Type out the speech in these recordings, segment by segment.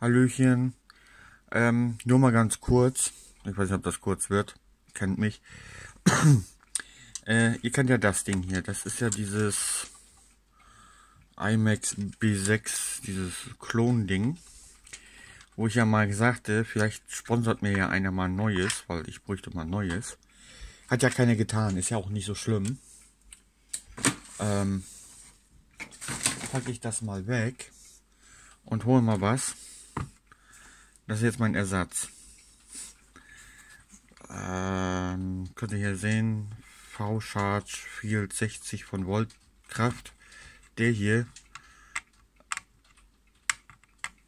Hallöchen. Ähm, nur mal ganz kurz. Ich weiß nicht, ob das kurz wird. Kennt mich. äh, ihr kennt ja das Ding hier. Das ist ja dieses IMAX B6, dieses Klon-Ding. Wo ich ja mal sagte, vielleicht sponsert mir ja einer mal ein neues, weil ich bräuchte mal neues. Hat ja keiner getan, ist ja auch nicht so schlimm. Ähm, packe ich das mal weg und hole mal was. Das ist jetzt mein Ersatz. Ähm, könnt ihr hier sehen, V-Charge Field 60 von Voltkraft. Der hier,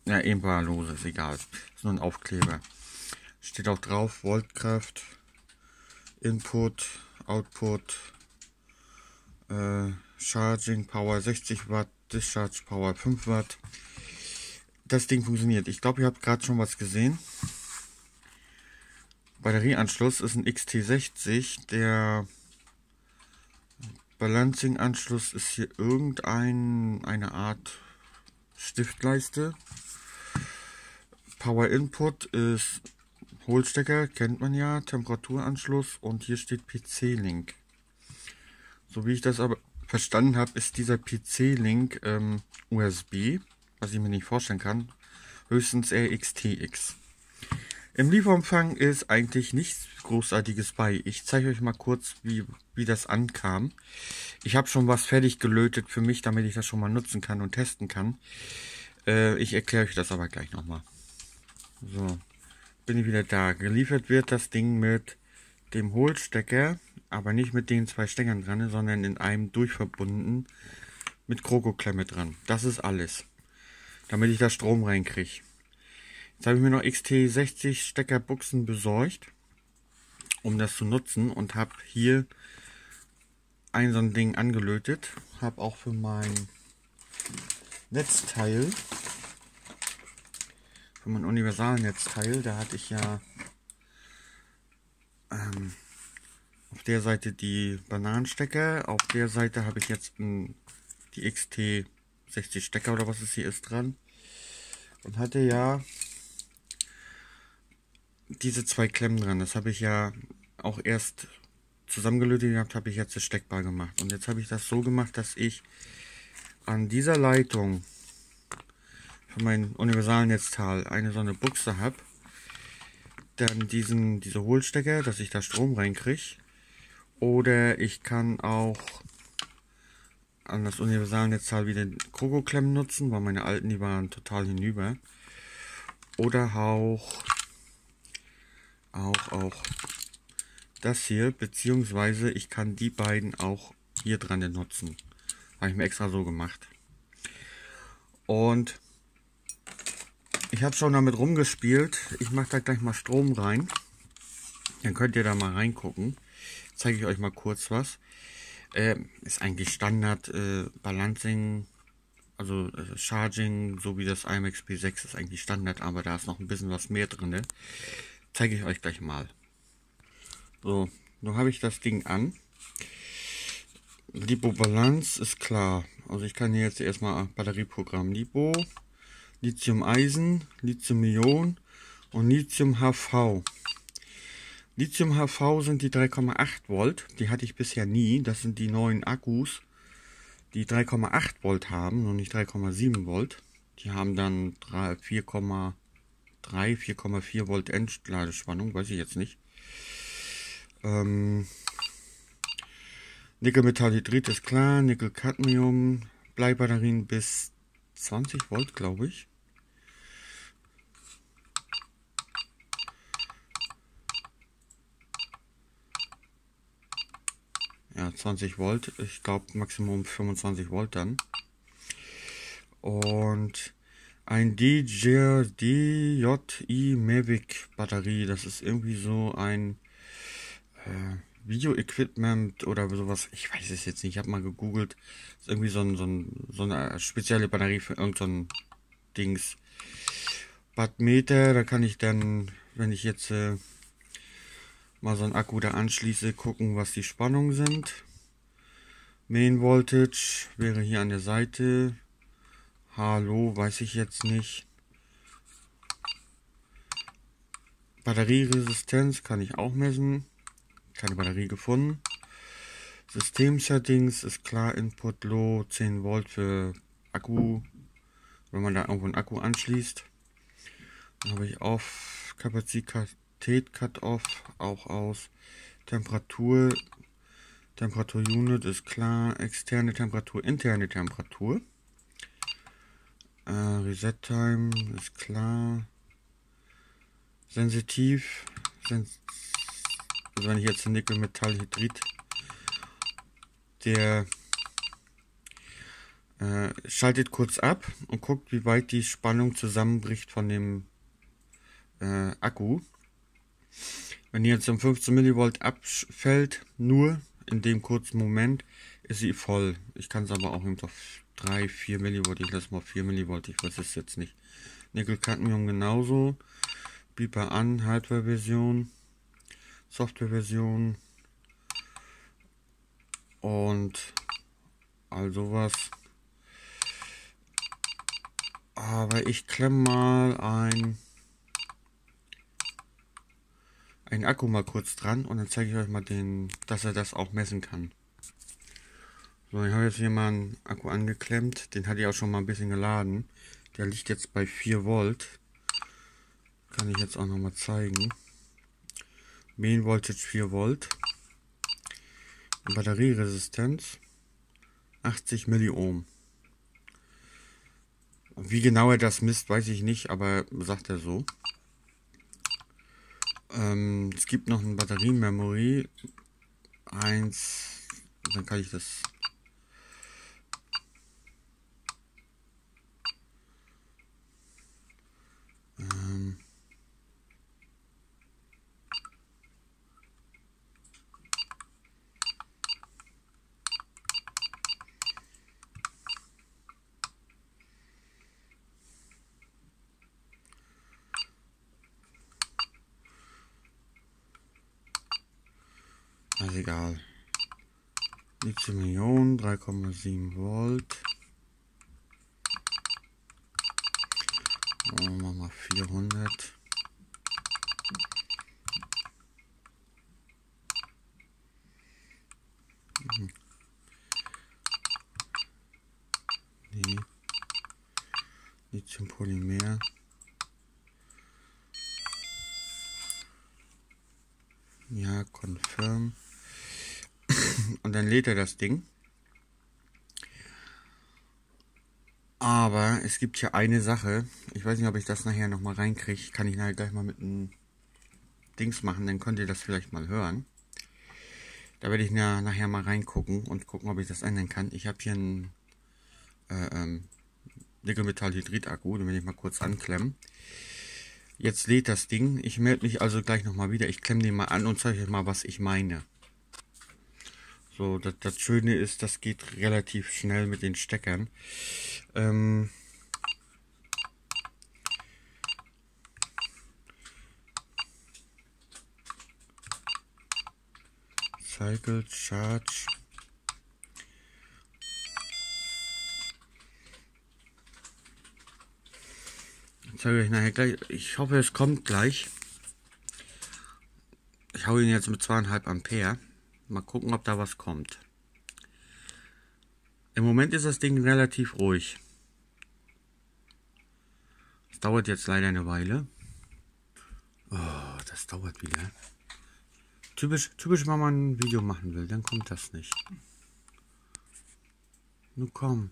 ja, eben war los, ist egal. Ist nur ein Aufkleber. Steht auch drauf, Voltkraft, Input, Output, äh, Charging Power 60 Watt, Discharge Power 5 Watt. Das Ding funktioniert. Ich glaube, ihr habt gerade schon was gesehen. Batterieanschluss ist ein XT60. Der Balancing-Anschluss ist hier irgendein eine Art Stiftleiste. Power Input ist Hohlstecker, kennt man ja, Temperaturanschluss und hier steht PC-Link. So wie ich das aber verstanden habe, ist dieser PC-Link ähm, USB, was ich mir nicht vorstellen kann. Höchstens RXTX. Im Lieferumfang ist eigentlich nichts Großartiges bei. Ich zeige euch mal kurz, wie, wie das ankam. Ich habe schon was fertig gelötet für mich, damit ich das schon mal nutzen kann und testen kann. Äh, ich erkläre euch das aber gleich nochmal. So, bin ich wieder da. Geliefert wird das Ding mit dem Hohlstecker aber nicht mit den zwei Stängern dran, sondern in einem durchverbunden mit Krokoklemme dran. Das ist alles. Damit ich da Strom reinkriege. Jetzt habe ich mir noch XT60 Steckerbuchsen besorgt, um das zu nutzen und habe hier ein so ein Ding angelötet. Habe auch für mein Netzteil, für mein Universalnetzteil, da hatte ich ja ähm, auf der Seite die Bananenstecker. Auf der Seite habe ich jetzt ein, die XT60 Stecker oder was es hier ist dran. Und hatte ja diese zwei Klemmen dran. Das habe ich ja auch erst zusammengelötet gehabt, habe ich jetzt steckbar gemacht. Und jetzt habe ich das so gemacht, dass ich an dieser Leitung für mein Universalnetzteil eine so eine Buchse habe. Dann diesen, diese Hohlstecker, dass ich da Strom reinkriege. Oder ich kann auch an das Universalnetzteil wieder Kroko-Klemmen nutzen, weil meine alten, die waren total hinüber. Oder auch, auch, auch das hier, beziehungsweise ich kann die beiden auch hier dran nutzen. Habe ich mir extra so gemacht. Und ich habe schon damit rumgespielt. Ich mache da gleich mal Strom rein. Dann könnt ihr da mal reingucken zeige ich euch mal kurz was. Äh, ist eigentlich Standard äh, Balancing, also äh, Charging, so wie das IMAX P6 ist eigentlich Standard, aber da ist noch ein bisschen was mehr drin. Ne? Zeige ich euch gleich mal. So, nun habe ich das Ding an. Lipo Balance ist klar. Also ich kann hier jetzt erstmal Batterieprogramm Lipo, Lithium Eisen, Lithium Ion und Lithium HV. Lithium HV sind die 3,8 Volt. Die hatte ich bisher nie. Das sind die neuen Akkus, die 3,8 Volt haben und nicht 3,7 Volt. Die haben dann 4,3, 4,4 Volt Endladespannung. Weiß ich jetzt nicht. Ähm, Nickelmetallhydrid ist klar. Nickel-Cadmium. Bleibatterien bis 20 Volt, glaube ich. Ja, 20 Volt. Ich glaube Maximum 25 Volt dann. Und ein DJI Mavic Batterie. Das ist irgendwie so ein äh, Video-Equipment oder sowas. Ich weiß es jetzt nicht. Ich habe mal gegoogelt. Das ist irgendwie so, ein, so, ein, so eine spezielle Batterie für irgendein so Dings. Wattmeter, da kann ich dann, wenn ich jetzt äh, mal so ein Akku da anschließe, gucken, was die Spannungen sind. Main Voltage wäre hier an der Seite. Hallo, weiß ich jetzt nicht. Batterieresistenz kann ich auch messen. Keine Batterie gefunden. System-Settings ist klar, Input Low 10 Volt für Akku, wenn man da irgendwo einen Akku anschließt. Dann habe ich auf Kapazität Cut-Off auch aus. Temperatur, Temperatur Unit ist klar, externe Temperatur, interne Temperatur. Äh, Reset Time ist klar. Sensitiv, sens also wenn ich jetzt Nickel-Metallhydrid der äh, schaltet kurz ab und guckt, wie weit die Spannung zusammenbricht von dem äh, Akku. Wenn die jetzt um 15 mV abfällt, nur in dem kurzen Moment, ist sie voll. Ich kann es aber auch auf 3, 4 mV, ich lasse mal 4 mV, ich weiß es jetzt nicht. Nickel-Cadmium genauso. Beeper an, Hardware-Version, Software-Version, und all sowas. Aber ich klemme mal ein, ein Akku mal kurz dran und dann zeige ich euch mal den, dass er das auch messen kann. So, ich habe jetzt hier mal einen Akku angeklemmt. Den hatte ich auch schon mal ein bisschen geladen. Der liegt jetzt bei 4 Volt. Kann ich jetzt auch noch mal zeigen. Main Voltage 4 Volt. Batterieresistenz 80 Milliohm. Wie genau er das misst, weiß ich nicht, aber sagt er so. Ähm, es gibt noch ein Batteriememory. Eins, dann kann ich das ähm, Also egal. Lithium Million, 3,7 Volt. Oh, machen wir mal 400. Mhm. Nee. Lithium-Polymer. Ja, confirm und dann lädt er das Ding. Aber es gibt hier eine Sache. Ich weiß nicht, ob ich das nachher nochmal reinkriege. Kann ich nachher gleich mal mit einem Dings machen, dann könnt ihr das vielleicht mal hören. Da werde ich nachher mal reingucken und gucken, ob ich das ändern kann. Ich habe hier einen äh, ähm, Nickelmetallhydrid-Akku, den will ich mal kurz anklemmen. Jetzt lädt das Ding. Ich melde mich also gleich nochmal wieder. Ich klemme den mal an und zeige euch mal, was ich meine. So, das, das Schöne ist, das geht relativ schnell mit den Steckern. Ähm, Cycle Charge. Ich zeige euch nachher gleich. Ich hoffe, es kommt gleich. Ich hau ihn jetzt mit zweieinhalb Ampere. Mal gucken, ob da was kommt. Im Moment ist das Ding relativ ruhig. Es dauert jetzt leider eine Weile. Oh, das dauert wieder. Typisch, typisch, wenn man ein Video machen will, dann kommt das nicht. Nun komm.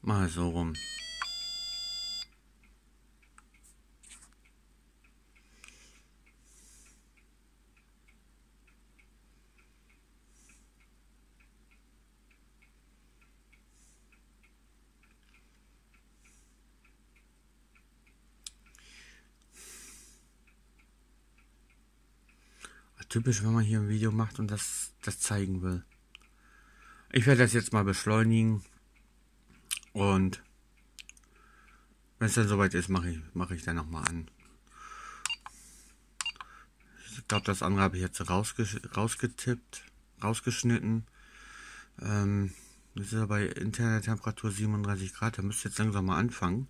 Mal so rum. Typisch, wenn man hier ein Video macht und das, das zeigen will. Ich werde das jetzt mal beschleunigen. Und wenn es dann soweit ist, mache ich, mache ich dann nochmal an. Ich glaube, das andere habe ich jetzt rausges rausgetippt, rausgeschnitten. Ähm, das ist bei interner Temperatur 37 Grad. Da müsste jetzt langsam mal anfangen.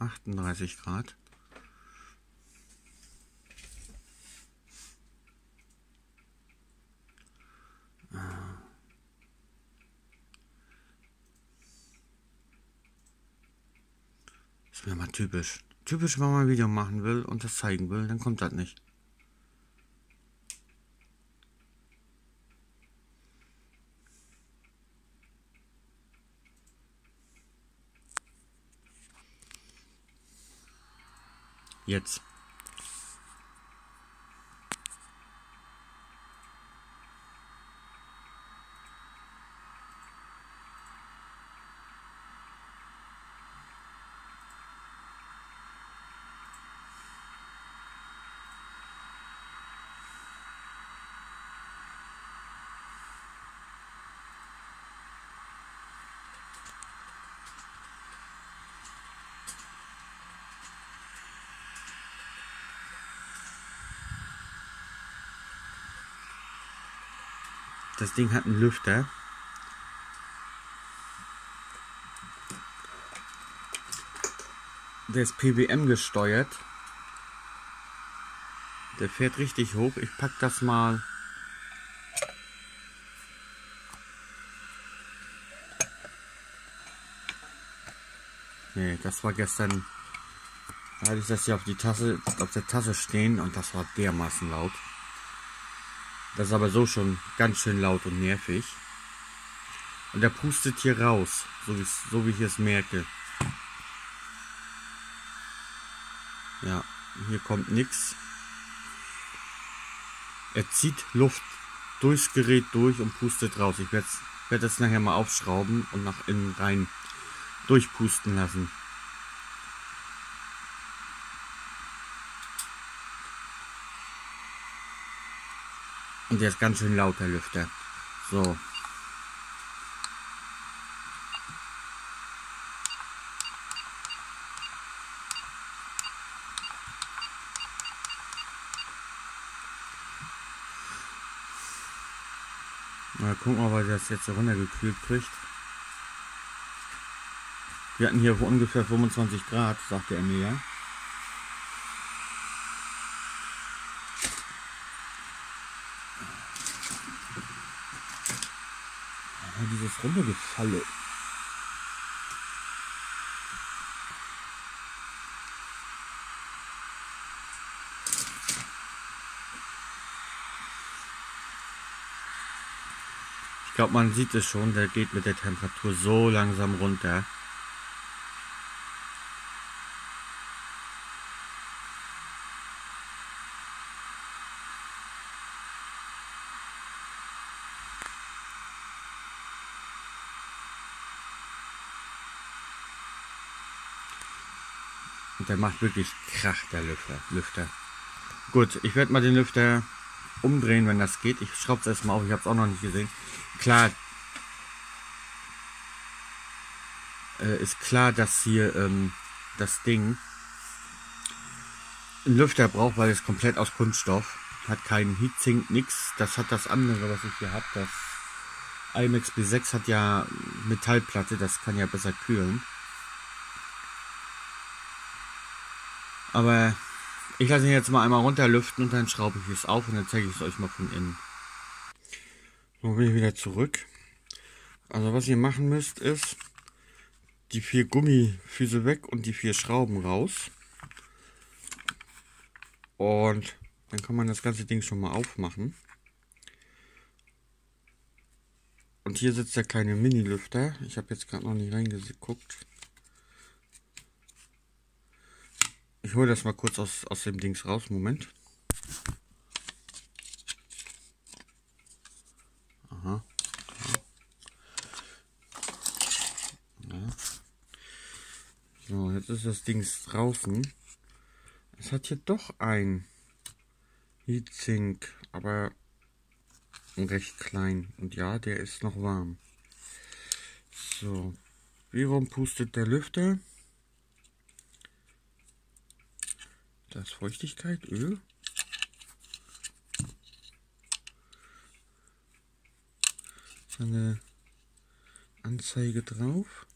38 Grad. Mir mal typisch. Typisch, wenn man ein Video machen will und das zeigen will, dann kommt das nicht. Jetzt. Das Ding hat einen Lüfter. Der ist PWM gesteuert. Der fährt richtig hoch. Ich pack das mal. Nee, das war gestern. Da hatte ich das hier auf die Tasse, auf der Tasse stehen und das war dermaßen laut. Das ist aber so schon ganz schön laut und nervig. Und der pustet hier raus, so, so wie ich es merke. Ja, hier kommt nichts. Er zieht Luft durchs Gerät durch und pustet raus. Ich werde werd das nachher mal aufschrauben und nach innen rein durchpusten lassen. Und der ist ganz schön laut, der Lüfter. So. Mal gucken, ob er das jetzt runtergekühlt kriegt. Wir hatten hier ungefähr 25 Grad, sagte er mir ja. Dieses runtergefallen. Ich glaube, man sieht es schon, der geht mit der Temperatur so langsam runter. Macht wirklich Krach, der Lüfter. Lüfter. Gut, ich werde mal den Lüfter umdrehen, wenn das geht. Ich schraube es erstmal auf, ich habe es auch noch nicht gesehen. Klar, äh, ist klar, dass hier ähm, das Ding einen Lüfter braucht, weil es komplett aus Kunststoff. Hat keinen Heatsink, nix. Das hat das andere, was ich hier habe. Das IMAX B6 hat ja Metallplatte, das kann ja besser kühlen. Aber ich lasse ihn jetzt mal einmal runterlüften und dann schraube ich es auf und dann zeige ich es euch mal von innen. So bin ich wieder zurück. Also was ihr machen müsst ist die vier Gummifüße weg und die vier Schrauben raus. Und dann kann man das ganze Ding schon mal aufmachen. Und hier sitzt der kleine Mini-Lüfter. Ich habe jetzt gerade noch nicht reingeguckt. Ich hole das mal kurz aus, aus dem Dings raus. Moment. Aha. Ja. So, jetzt ist das Ding draußen. Es hat hier doch ein Heatsink, aber recht klein. Und ja, der ist noch warm. So, wie rum pustet der Lüfter? Da ist Feuchtigkeit, Öl. Eine Anzeige drauf?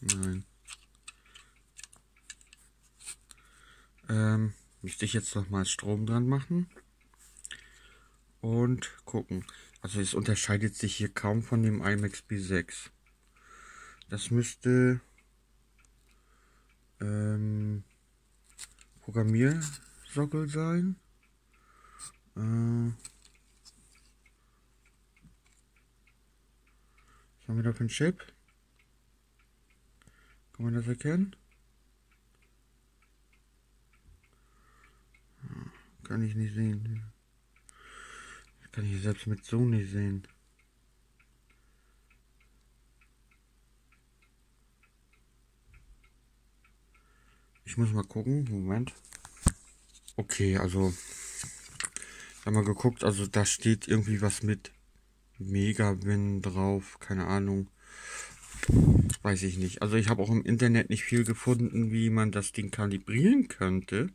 Nein. Ähm, müsste ich jetzt noch mal Strom dran machen und gucken. Also es unterscheidet sich hier kaum von dem IMAX B6. Das müsste ähm, Programmiersockel sein. Äh, was haben wir da für ein Chip? Kann man das erkennen? Kann ich nicht sehen. Kann ich selbst mit so nicht sehen. Ich muss mal gucken. Moment. Okay, also. Haben wir geguckt, also da steht irgendwie was mit Megawin drauf. Keine Ahnung. Weiß ich nicht. Also ich habe auch im Internet nicht viel gefunden, wie man das Ding kalibrieren könnte.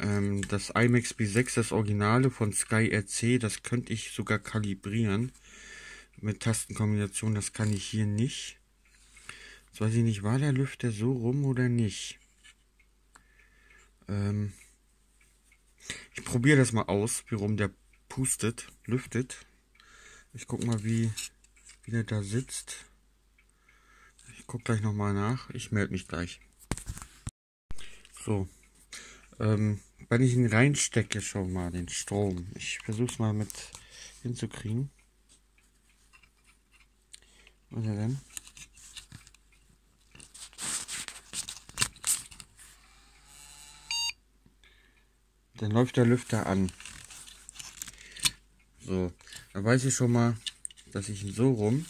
Ähm, das IMAX B6, das Originale von Sky RC, das könnte ich sogar kalibrieren. Mit Tastenkombination, das kann ich hier nicht. Jetzt weiß ich nicht, war der Lüfter so rum oder nicht? Ähm, ich probiere das mal aus, wie rum der pustet, lüftet. Ich guck mal, wie, wie der da sitzt. Ich guck gleich nochmal nach. Ich melde mich gleich. So. Ähm, wenn ich ihn reinstecke schon mal, den Strom. Ich versuche es mal mit hinzukriegen. Was er denn? Dann läuft der Lüfter an. So, dann weiß ich schon mal, dass ich ihn so rum,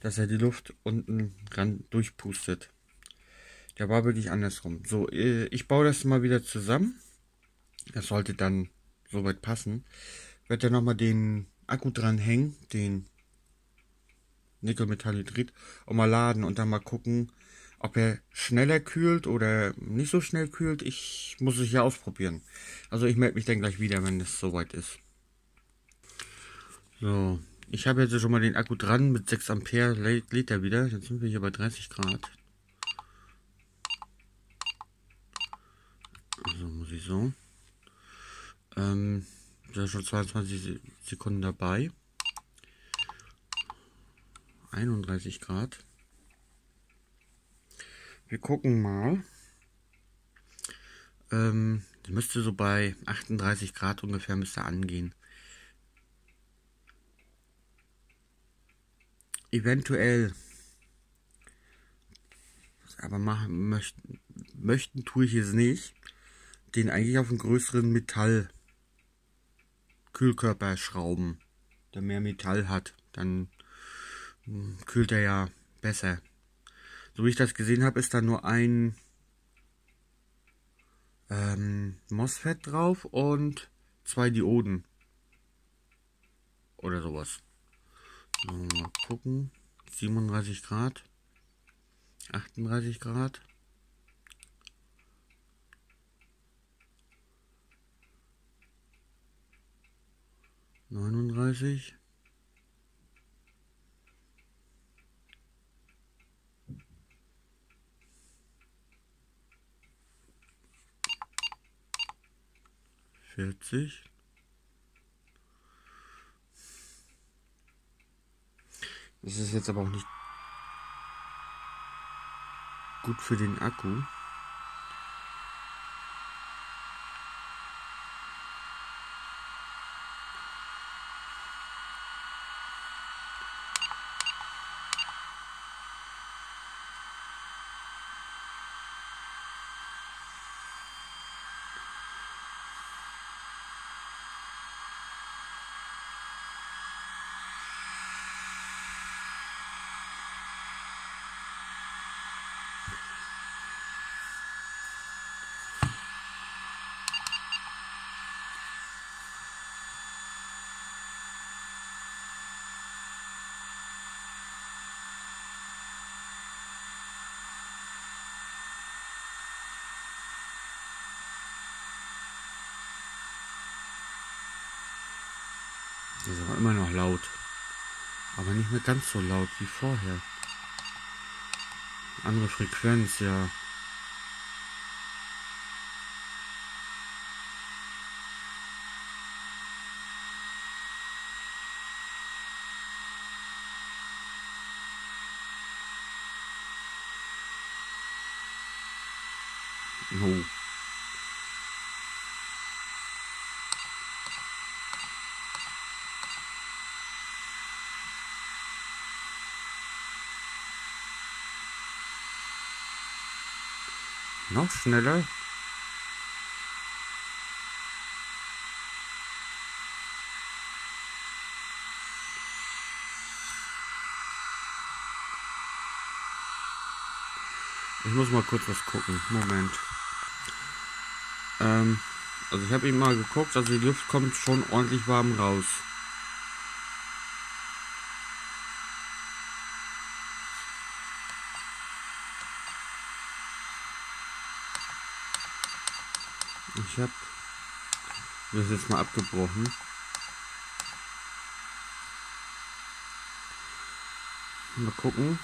dass er die Luft unten ran durchpustet. Der war wirklich andersrum. So, äh, ich baue das mal wieder zusammen. Das sollte dann soweit passen. Ich werde dann nochmal den Akku dran hängen, den Nickelmetallhydrid, und mal laden und dann mal gucken, ob er schneller kühlt oder nicht so schnell kühlt, ich muss es ja ausprobieren. Also ich melde mich dann gleich wieder, wenn es soweit ist. So, ich habe jetzt schon mal den Akku dran mit 6 Ampere, lädt er wieder. Jetzt sind wir hier bei 30 Grad. Also muss ich so. Ähm, da schon 22 Sekunden dabei. 31 Grad. Wir gucken mal. Ähm, müsste so bei 38 Grad ungefähr müsste angehen. Eventuell. Aber machen möchten, möchten tue ich es nicht. Den eigentlich auf einen größeren Metall Kühlkörper schrauben, der mehr Metall hat. Dann hm, kühlt er ja besser. So wie ich das gesehen habe, ist da nur ein ähm, MOSFET drauf und zwei Dioden. Oder sowas. So, mal gucken. 37 Grad. 38 Grad. Neununddreißig. 40. Das ist jetzt aber auch nicht gut für den Akku. Das ist aber immer noch laut. Aber nicht mehr ganz so laut wie vorher. Andere Frequenz, ja. Noch schneller. Ich muss mal kurz was gucken. Moment. Ähm, also ich habe eben mal geguckt, also die Luft kommt schon ordentlich warm raus. Ich habe das jetzt mal abgebrochen. Mal gucken.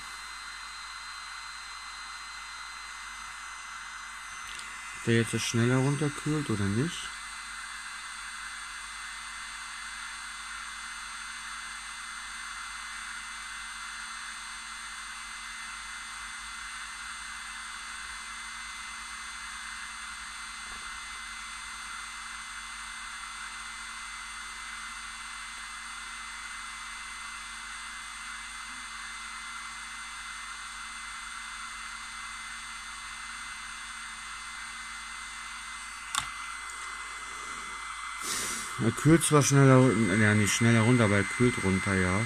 der jetzt schneller runterkühlt oder nicht. Er kühlt zwar schneller, ja nicht schneller runter, aber er kühlt runter, ja.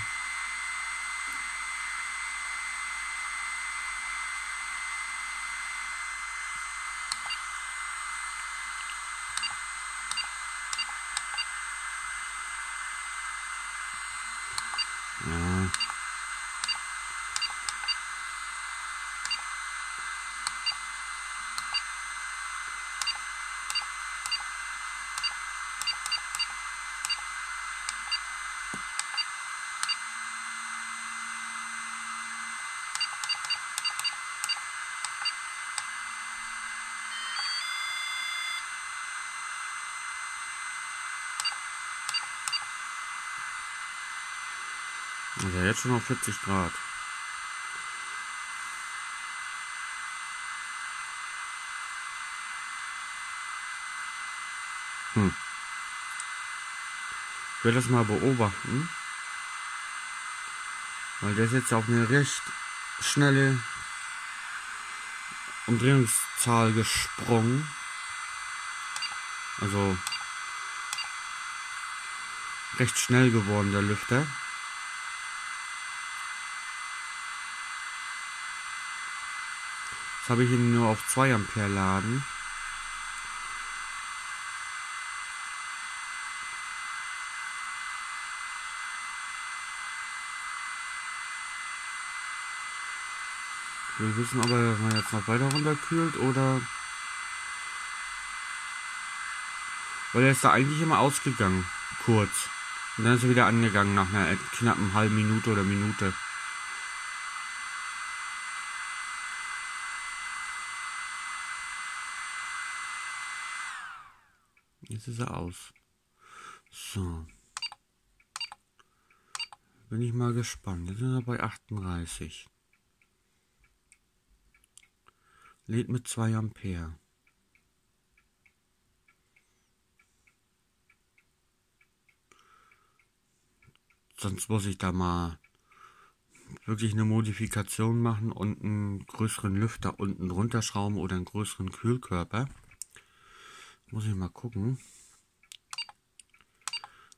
Ja jetzt schon auf 40 Grad. Hm. Ich werde das mal beobachten. Weil der ist jetzt auf eine recht schnelle Umdrehungszahl gesprungen. Also recht schnell geworden, der Lüfter. Habe ich ihn nur auf 2 Ampere laden. Wir wissen aber, dass man jetzt noch weiter runterkühlt oder... Weil er ist da eigentlich immer ausgegangen, kurz. Und dann ist er wieder angegangen nach einer knappen halben Minute oder Minute. Jetzt ist er aus. So. Bin ich mal gespannt. Jetzt sind wir bei 38. Lädt mit 2 Ampere. Sonst muss ich da mal wirklich eine Modifikation machen und einen größeren Lüfter unten drunter schrauben oder einen größeren Kühlkörper. Muss ich mal gucken.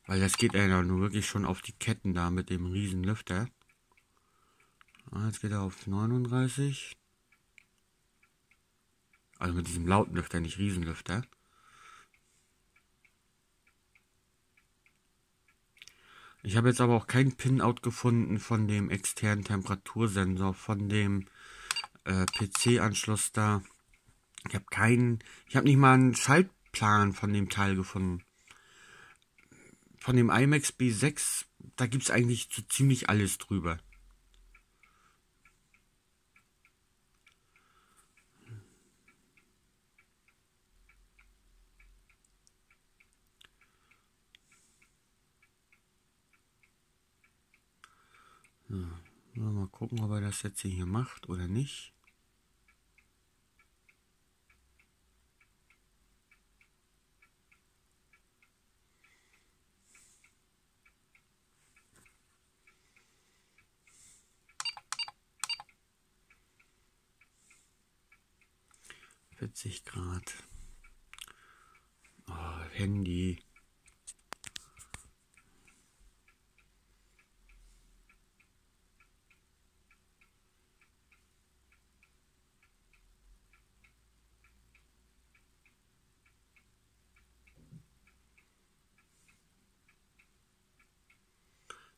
Weil das geht ja nur wirklich schon auf die Ketten da mit dem riesen Lüfter. Ah, jetzt geht er auf 39. Also mit diesem lauten Lüfter, nicht Riesenlüfter. Ich habe jetzt aber auch kein Pinout gefunden von dem externen Temperatursensor, von dem äh, PC-Anschluss da. Ich habe keinen, ich habe nicht mal einen Schalt Plan von dem Teil gefunden. Von dem IMAX B6, da gibt es eigentlich so ziemlich alles drüber. mal gucken, ob er das jetzt hier macht oder nicht. 40 Grad. Oh, Handy.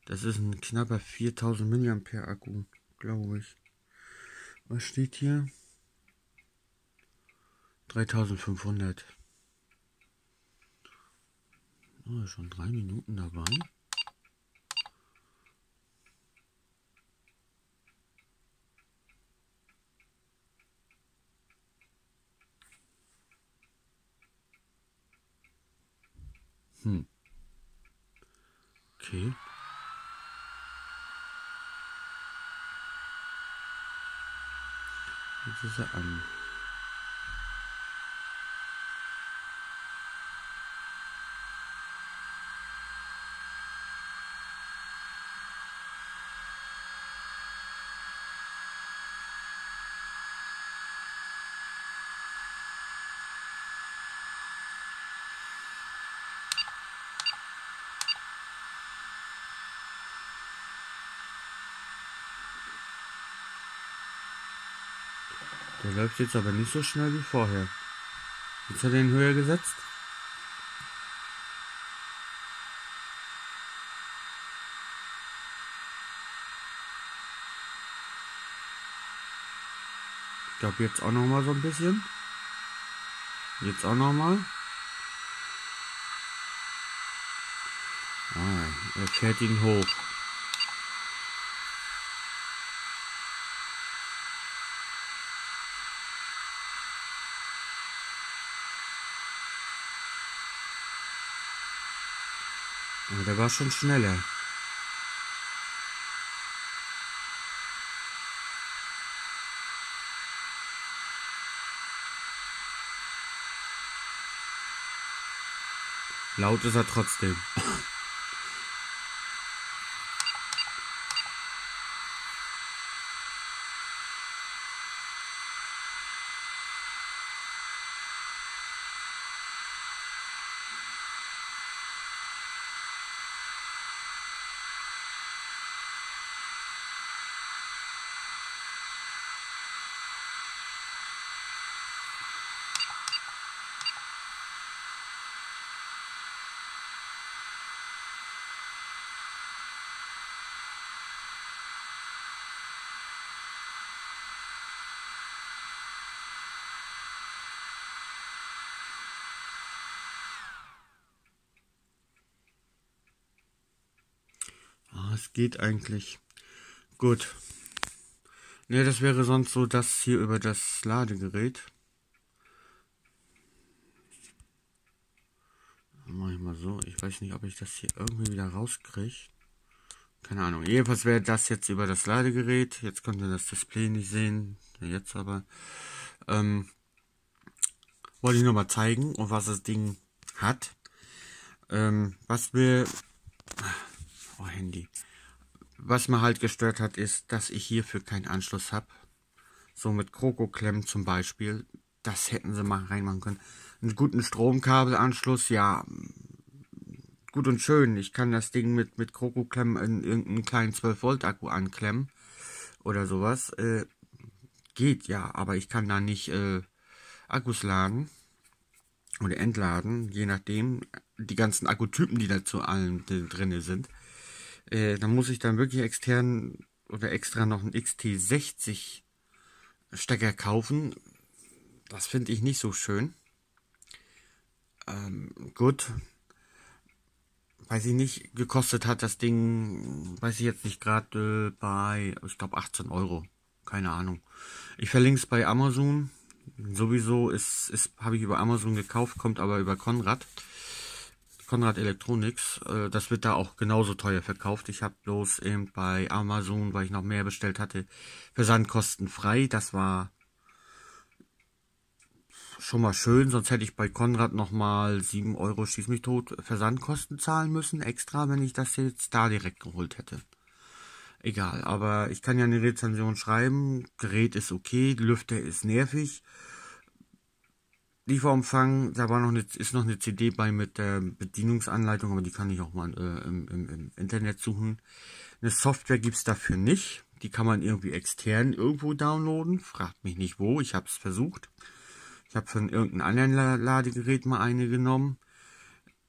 Das ist ein knapper 4000 mAh Akku, glaube ich. Was steht hier? 3500. Oh, schon drei Minuten dabei. Hm. Okay. Jetzt ist er an. Der läuft jetzt aber nicht so schnell wie vorher. Jetzt hat er ihn höher gesetzt. Ich glaube jetzt auch noch mal so ein bisschen. Jetzt auch noch mal. Ah, er fährt ihn hoch. Aber der war schon schneller. Laut ist er trotzdem. es geht eigentlich. Gut. Ne, das wäre sonst so das hier über das Ladegerät. Mach ich mal so. Ich weiß nicht, ob ich das hier irgendwie wieder rauskriege. Keine Ahnung. Jedenfalls wäre das jetzt über das Ladegerät. Jetzt könnt ihr das Display nicht sehen. Jetzt aber. Ähm, wollte ich nur mal zeigen, und was das Ding hat. Ähm, was wir Oh, Handy. Was mir halt gestört hat, ist, dass ich hierfür keinen Anschluss habe. So mit Kroko-Klemmen zum Beispiel. Das hätten sie mal reinmachen können. Einen guten Stromkabelanschluss, ja, gut und schön. Ich kann das Ding mit, mit Kroko-Klemmen in irgendeinen kleinen 12-Volt-Akku anklemmen. Oder sowas. Äh, geht ja, aber ich kann da nicht äh, Akkus laden oder entladen, je nachdem, die ganzen Akkutypen, die da zu allen drin sind. Äh, da muss ich dann wirklich extern oder extra noch einen XT60 Stecker kaufen. Das finde ich nicht so schön. Ähm, gut. Weiß ich nicht, gekostet hat das Ding, weiß ich jetzt nicht gerade äh, bei, ich glaube 18 Euro. Keine Ahnung. Ich verlinke es bei Amazon. Sowieso ist, ist habe ich über Amazon gekauft, kommt aber über Konrad. Konrad Electronics. Äh, das wird da auch genauso teuer verkauft. Ich habe bloß eben bei Amazon, weil ich noch mehr bestellt hatte, Versandkosten frei. Das war schon mal schön, sonst hätte ich bei Konrad nochmal 7 Euro schieß mich tot Versandkosten zahlen müssen, extra, wenn ich das jetzt da direkt geholt hätte. Egal, aber ich kann ja eine Rezension schreiben, Gerät ist okay, Lüfter ist nervig, Lieferumfang, da war noch eine, ist noch eine CD bei mit der Bedienungsanleitung, aber die kann ich auch mal äh, im, im, im, Internet suchen. Eine Software gibt's dafür nicht. Die kann man irgendwie extern irgendwo downloaden. Fragt mich nicht wo, ich habe es versucht. Ich habe von irgendeinem anderen Ladegerät mal eine genommen.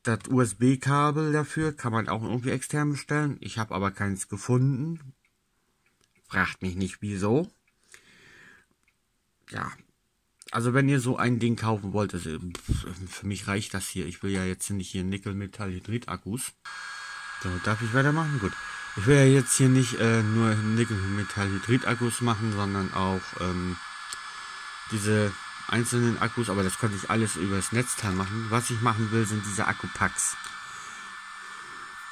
Das USB-Kabel dafür kann man auch irgendwie extern bestellen. Ich habe aber keins gefunden. Fragt mich nicht wieso. Ja, also wenn ihr so ein Ding kaufen wollt, also für mich reicht das hier. Ich will ja jetzt nicht hier Nickel-Metall-Hydrid-Akkus. So, darf ich weitermachen? Gut. Ich will ja jetzt hier nicht äh, nur Nickel-Metall-Hydrid-Akkus machen, sondern auch ähm, diese einzelnen Akkus, aber das könnte ich alles über das Netzteil machen. Was ich machen will, sind diese Akkupacks.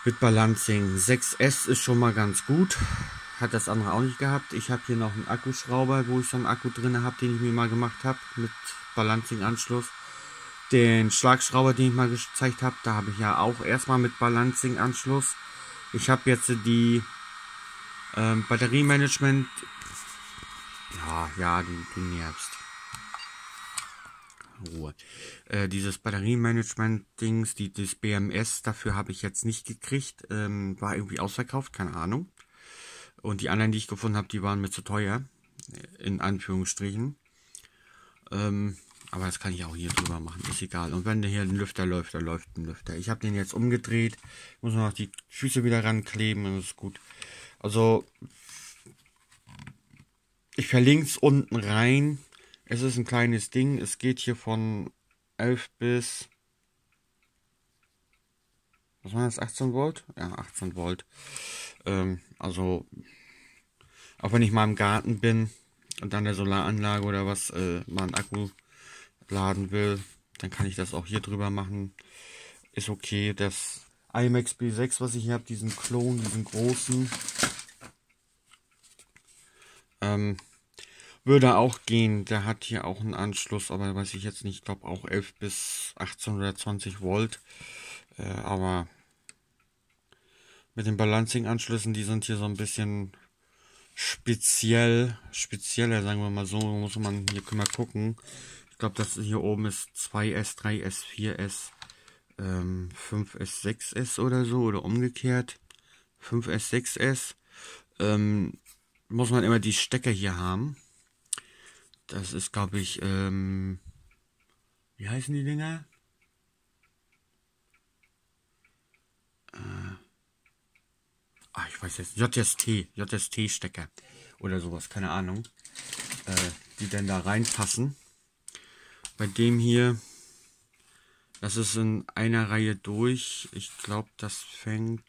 Mit Balancing. 6S ist schon mal ganz gut. Hat das andere auch nicht gehabt. Ich habe hier noch einen Akkuschrauber, wo ich so einen Akku drin habe, den ich mir mal gemacht habe. Mit Balancing-Anschluss. Den Schlagschrauber, den ich mal gezeigt habe, da habe ich ja auch erstmal mit Balancing-Anschluss. Ich habe jetzt die ähm, Batteriemanagement. Ja, ja, du, du nervst. Ruhe. Äh, dieses Batteriemanagement-Dings, die, das BMS, dafür habe ich jetzt nicht gekriegt. Ähm, war irgendwie ausverkauft, keine Ahnung. Und die anderen, die ich gefunden habe, die waren mir zu teuer. In Anführungsstrichen. Ähm, aber das kann ich auch hier drüber machen, ist egal. Und wenn der hier ein Lüfter läuft, dann läuft ein Lüfter. Ich habe den jetzt umgedreht, muss noch die Füße wieder rankleben und das ist gut. Also, ich verlinke es unten rein. Es ist ein kleines Ding. Es geht hier von 11 bis. Was war das? 18 Volt? Ja, 18 Volt. Ähm, also, auch wenn ich mal im Garten bin und an der Solaranlage oder was äh, mal einen Akku laden will, dann kann ich das auch hier drüber machen. Ist okay. Das iMax B6, was ich hier habe, diesen Klon, diesen großen, ähm, würde auch gehen. Der hat hier auch einen Anschluss, aber weiß ich jetzt nicht. Ich glaube auch 11 bis 18 oder 20 Volt. Äh, aber mit den Balancing-Anschlüssen, die sind hier so ein bisschen speziell. Spezieller, sagen wir mal so. Muss man hier mal gucken. Ich glaube, das hier oben ist 2S, 3S, 4S, ähm, 5S, 6S oder so. Oder umgekehrt. 5S, 6S. Ähm, muss man immer die Stecker hier haben. Das ist, glaube ich, ähm, wie heißen die Dinger? Äh, ah, ich weiß jetzt, JST, JST-Stecker oder sowas, keine Ahnung, äh, die denn da reinpassen. Bei dem hier, das ist in einer Reihe durch. Ich glaube, das fängt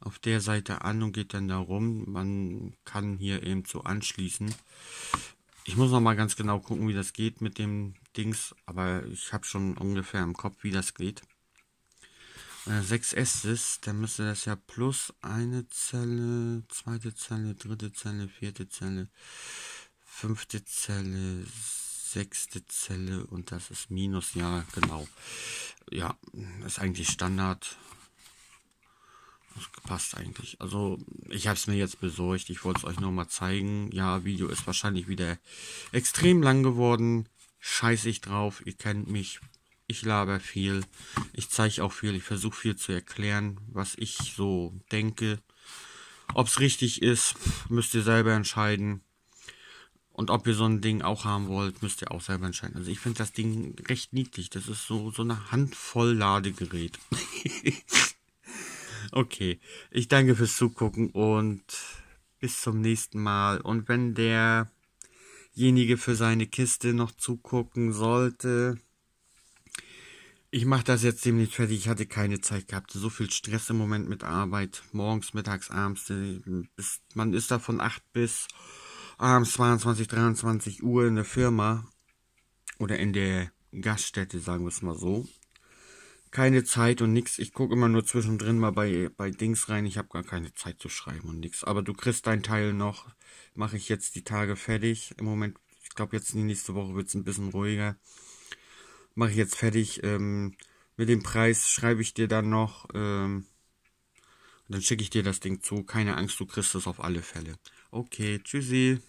auf der Seite an und geht dann darum. Man kann hier eben so anschließen. Ich muss noch mal ganz genau gucken, wie das geht mit dem Dings, aber ich habe schon ungefähr im Kopf, wie das geht. Wenn er 6S ist, dann müsste das ja plus eine Zelle, zweite Zelle, dritte Zelle, vierte Zelle, fünfte Zelle, sechste Zelle und das ist Minus, ja, genau. Ja, ist eigentlich Standard. Das passt eigentlich. Also, ich habe es mir jetzt besorgt. Ich wollte es euch nochmal zeigen. Ja, Video ist wahrscheinlich wieder extrem lang geworden. Scheiß ich drauf. Ihr kennt mich. Ich laber viel. Ich zeige auch viel. Ich versuche viel zu erklären, was ich so denke. Ob es richtig ist, müsst ihr selber entscheiden. Und ob ihr so ein Ding auch haben wollt, müsst ihr auch selber entscheiden. Also ich finde das Ding recht niedlich. Das ist so, so eine Handvoll Ladegerät. Okay, ich danke fürs Zugucken und bis zum nächsten Mal. Und wenn derjenige für seine Kiste noch zugucken sollte, ich mache das jetzt demnächst fertig. Ich hatte keine Zeit gehabt. So viel Stress im Moment mit Arbeit. Morgens, mittags, abends. Man ist da von 8 bis abends 22, 23 Uhr in der Firma. Oder in der Gaststätte, sagen wir es mal so keine Zeit und nix. Ich gucke immer nur zwischendrin mal bei, bei Dings rein. Ich habe gar keine Zeit zu schreiben und nix. Aber du kriegst dein Teil noch. Mache ich jetzt die Tage fertig. Im Moment, ich glaube jetzt die nächste Woche wird es ein bisschen ruhiger. Mache ich jetzt fertig. Ähm, mit dem Preis schreibe ich dir dann noch. Ähm, dann schicke ich dir das Ding zu. Keine Angst, du kriegst es auf alle Fälle. Okay, tschüssi.